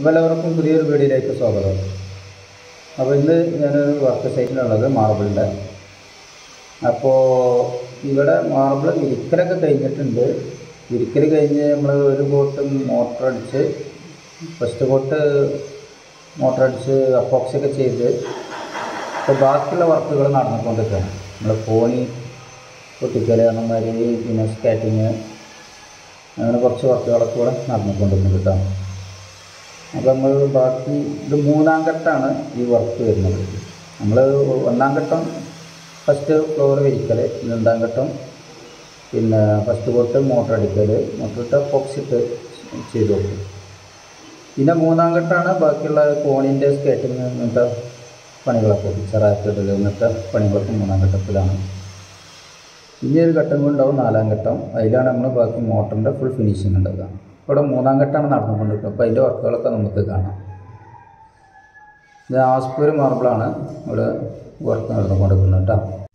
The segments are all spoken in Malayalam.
എല്ലാവർക്കും പുതിയൊരു വീഡിയോയിലേക്ക് സ്വാഗതം. അപ്പോൾ ഇന്ന് ഞാനൊരു വർക്ക് സൈറ്റിലുള്ളത് മാർബിളിന്റെ അപ്പോൾ ഇവിടെ മാർബിൾ വിരിക്കലൊക്കെ കഴിഞ്ഞിട്ടുണ്ട്. വിരിക്കൽ കഴിഞ്ഞ് നമ്മൾ ഒരു കോട്ട് മോട്ടർ അടിച്ച് ഫസ്റ്റ് കോട്ട് മോട്ടർ അടിച്ച് അപ്പോക്സൊക്കെ ചെയ്ത് ഇപ്പോൾ ബാക്കിയുള്ള വർക്കുകൾ നടന്നുകൊണ്ടിരിക്കുകയാണ്. നമ്മൾ ഫോണി പൊട്ടിക്കൽ എന്നമാതിരി പിന്നെ സ്കാറ്റിങ് അങ്ങനെ കുറച്ച് വർക്കുകളൊക്കെ ഇവിടെ നടന്നുകൊണ്ടിരിക്കുന്നുണ്ട് കേട്ടോ. അപ്പോൾ നമ്മൾ ബാക്കി ഇത് മൂന്നാം ഘട്ടമാണ് ഈ വർക്ക് വരുന്നത്. നമ്മൾ ഒന്നാം ഘട്ടം ഫസ്റ്റ് ഫ്ലോർ വിരിക്കൽ രണ്ടാം ഘട്ടം പിന്നെ ഫസ്റ്റ് പോട്ട് മോട്ടർ അടിക്കൽ മോട്ടർ ഇട്ട് ഫോക്സിട്ട് ചെയ്ത് കൊടുക്കും. പിന്നെ മൂന്നാം ഘട്ടമാണ് ബാക്കിയുള്ള കോണിന്റെ സ്കേറ്റിങ് ഇങ്ങനത്തെ പണികളൊക്കെ ചെറാക്കിടൽ ഇങ്ങനത്തെ പണികളൊക്കെ മൂന്നാം ഘട്ടത്തിലാണ്. ഇനി ഒരു ഘട്ടം ഉണ്ടാവും നാലാം ഘട്ടം. അതിലാണ് നമ്മൾ ബാക്കി മോട്ടറിന്റെ ഫുൾ ഫിനിഷിംഗ് ഉണ്ടാവുക. ഇവിടെ മൂന്നാം ഘട്ടമാണ് നടന്നുകൊണ്ടിരിക്കുന്നത്. അപ്പോൾ അതിന്റെ വർക്കുകളൊക്കെ നമുക്ക് കാണാം. ഇത് ആസ്പൂര് മാർബിളാണ് ഇവിടെ വർക്ക് നടന്നുകൊണ്ടിരിക്കുന്നത് കേട്ടോ.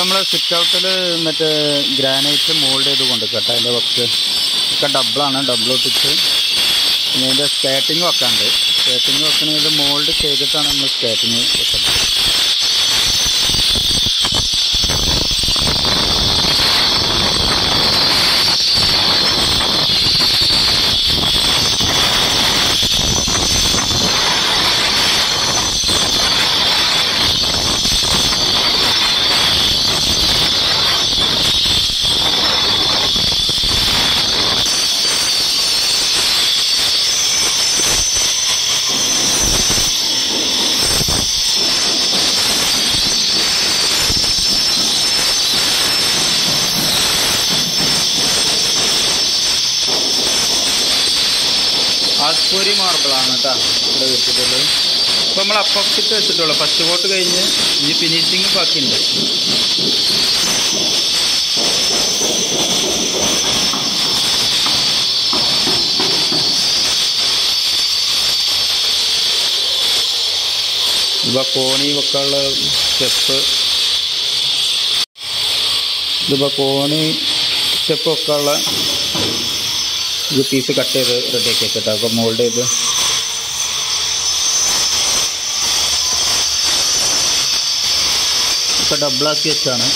ഇപ്പം നമ്മൾ സിറ്റ് ഔട്ടിൽ മറ്റേ ഗ്രാനൈറ്റ് മോൾഡ് ചെയ്ത് കൊണ്ട് കേട്ടോ അതിന്റെ വർക്ക് ഒക്കെ ഡബിളാണ് ഡബിൾ ഒട്ടിച്ച്. പിന്നെ അതിന്റെ സ്കേറ്റിംഗ് വെക്കാണ്ട് സ്കേറ്റിംഗ് വെക്കണമെങ്കിൽ മോൾഡ് ചെയ്തിട്ടാണ് നമ്മൾ സ്കേറ്റിംഗ് വെക്കുന്നത്. ആസ്പൂരി മാർബിളാണ് കേട്ടോ ഇവിടെ വെച്ചിട്ടുള്ളത്. ഇപ്പോൾ നമ്മൾ അപ്പോക്സിറ്റ് വെച്ചിട്ടുള്ളൂ. ഫസ്റ്റ് കോട്ട് കഴിഞ്ഞ് ഇനി ഫിനിഷിങ് ബാക്കിയുണ്ട്. ഇതിപ്പോൾ കോണി വെക്കാനുള്ള സ്റ്റെപ്പ്. ഇതിപ്പോൾ കോണി സ്റ്റെപ്പ് വെക്കാനുള്ള ഇത് പീസ് കട്ട് ചെയ്ത് റെഡിയാക്കി വെച്ചിട്ട് അപ്പോൾ മോൾഡ് ചെയ്ത്. ഇപ്പോൾ ഡബിളാക്കി വെച്ചാണ്.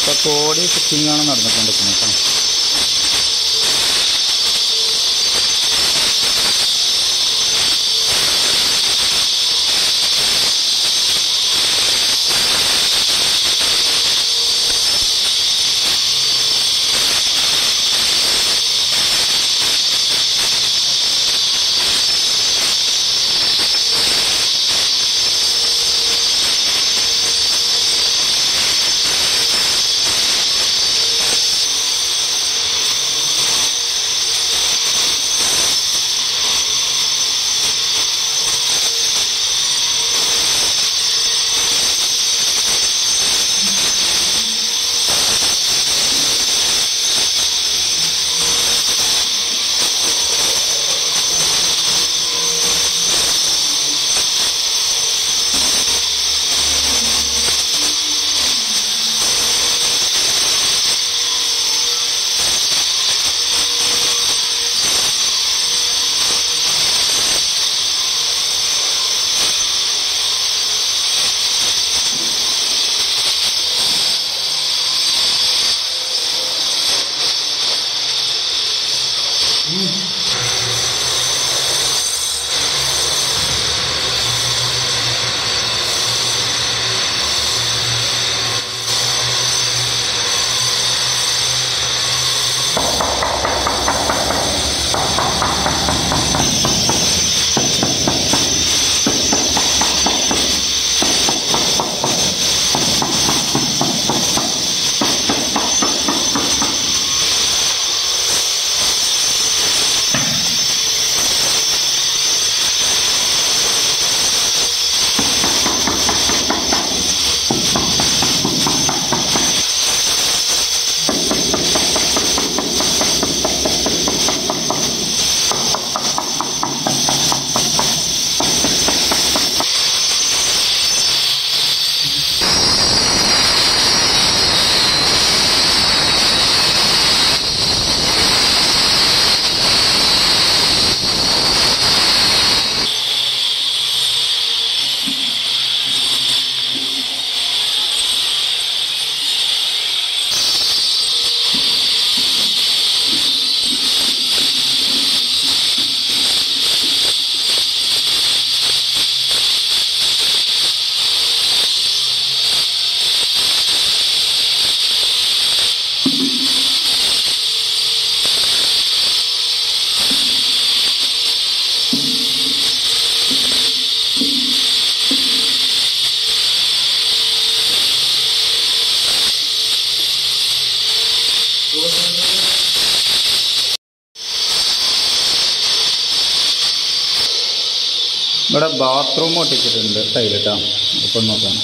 ഇപ്പോൾ കോടി ഫിറ്റിംഗാണ് നടന്നുകൊണ്ടിരിക്കുന്നത് കേട്ടോ. you ഇവിടെ ബാത്റൂം ഒട്ടിച്ചിട്ടുണ്ട് ടൈലിട്ടാ ഇപ്പം നോക്കാം.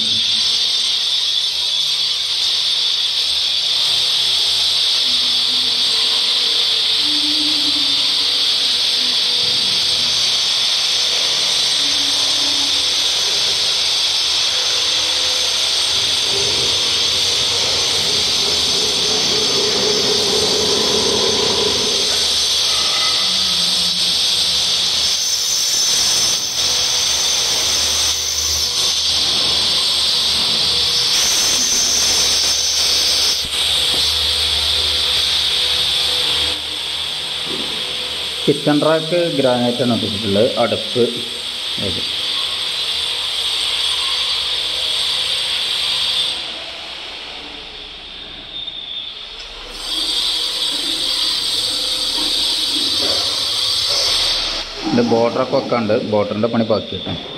കിച്ചൺ റാക്ക് ഗ്രാനൈറ്റാണ് എടുത്തിട്ടുള്ളത് അടുപ്പ് ഇത്. ബോർഡറൊക്കെ വെക്കാണ്ട് ബോർഡറിന്റെ പണി ബാക്കി കിട്ടും